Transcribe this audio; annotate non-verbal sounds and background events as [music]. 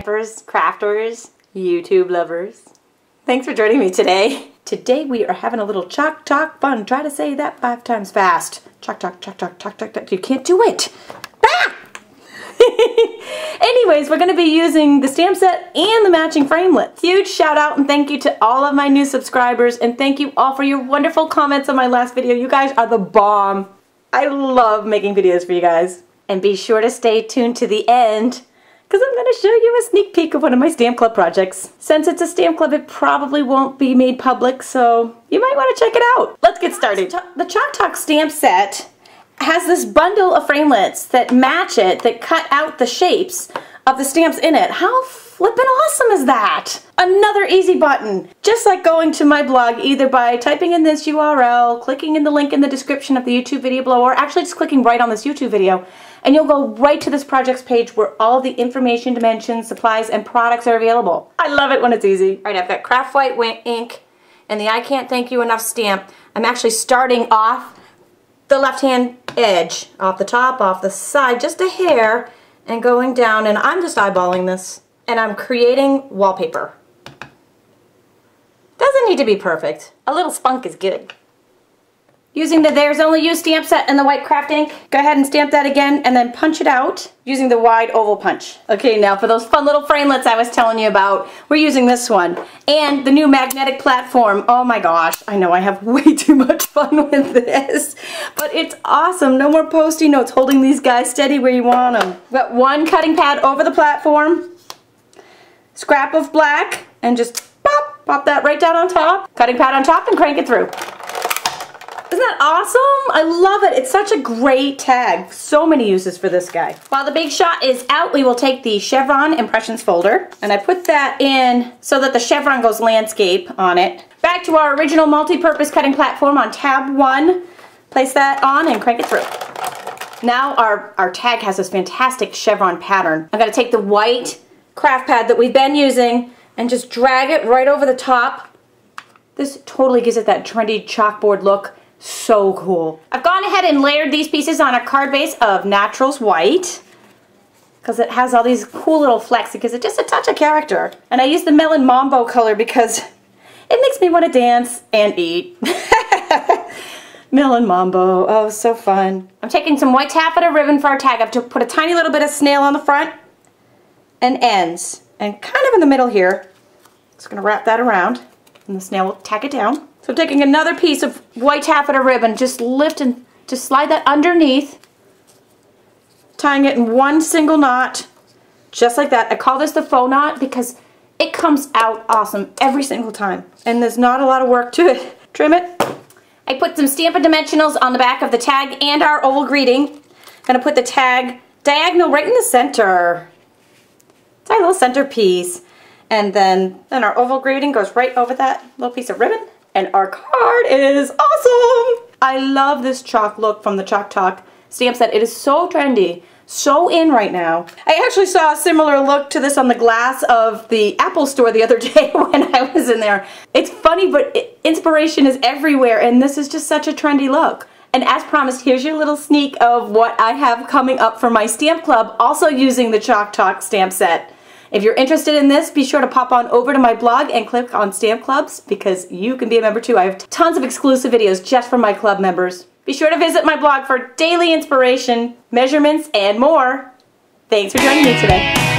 stampers, crafters, YouTube lovers. Thanks for joining me today. Today we are having a little chalk talk fun. Try to say that five times fast. Chalk chalk talk, chalk talk, talk. You can't do it. Ah! [laughs] Anyways, we're going to be using the stamp set and the matching framelits. Huge shout out and thank you to all of my new subscribers and thank you all for your wonderful comments on my last video. You guys are the bomb. I love making videos for you guys. And be sure to stay tuned to the end because I'm going to show you a sneak peek of one of my Stamp Club projects. Since it's a Stamp Club, it probably won't be made public, so you might want to check it out. Let's get started. The Chalk Talk stamp set has this bundle of framelits that match it, that cut out the shapes of the stamps in it. How flippin' awesome is that? Another easy button. Just like going to my blog either by typing in this URL, clicking in the link in the description of the YouTube video below, or actually just clicking right on this YouTube video and you'll go right to this projects page where all the information, dimensions, supplies, and products are available. I love it when it's easy. All right, I've got craft white ink and the I Can't Thank You Enough stamp. I'm actually starting off the left-hand edge, off the top, off the side, just a hair, and going down, and I'm just eyeballing this, and I'm creating wallpaper. Doesn't need to be perfect. A little spunk is good. Using the There's Only You stamp set and the white craft ink, go ahead and stamp that again and then punch it out using the wide oval punch. Okay, now for those fun little framelits I was telling you about, we're using this one. And the new magnetic platform. Oh my gosh, I know I have [laughs] way too much fun with this, but it's awesome. No more post-it notes holding these guys steady where you want them. Got one cutting pad over the platform, scrap of black, and just pop, pop that right down on top, cutting pad on top and crank it through. Isn't that awesome? I love it. It's such a great tag. So many uses for this guy. While the big shot is out, we will take the chevron impressions folder and I put that in so that the chevron goes landscape on it. Back to our original multi-purpose cutting platform on tab one. Place that on and crank it through. Now our, our tag has this fantastic chevron pattern. I'm gonna take the white craft pad that we've been using and just drag it right over the top. This totally gives it that trendy chalkboard look. So cool. I've gone ahead and layered these pieces on a card base of Naturals White because it has all these cool little flecks. It gives it just a touch of character. And I use the Melon Mambo color because it makes me want to dance and eat. [laughs] Melon Mambo, oh so fun. I'm taking some white taffeta ribbon for our tag. I've put a tiny little bit of snail on the front and ends and kind of in the middle here. Just gonna wrap that around and the snail will tack it down. So I'm taking another piece of white taffeta ribbon, just lift and just slide that underneath, tying it in one single knot, just like that. I call this the faux knot because it comes out awesome every single time. And there's not a lot of work to it. [laughs] Trim it. I put some Stampin' Dimensionals on the back of the tag and our oval greeting. I'm gonna put the tag diagonal right in the center. It's our little centerpiece. And then, then our oval greeting goes right over that little piece of ribbon. And our card is awesome! I love this chalk look from the Chalk Talk stamp set. It is so trendy, so in right now. I actually saw a similar look to this on the glass of the Apple store the other [laughs] day when I was in there. It's funny, but inspiration is everywhere, and this is just such a trendy look. And as promised, here's your little sneak of what I have coming up for my stamp club, also using the Chalk Talk stamp set. If you're interested in this, be sure to pop on over to my blog and click on Stamp Clubs because you can be a member too. I have tons of exclusive videos just for my club members. Be sure to visit my blog for daily inspiration, measurements, and more. Thanks for joining me today.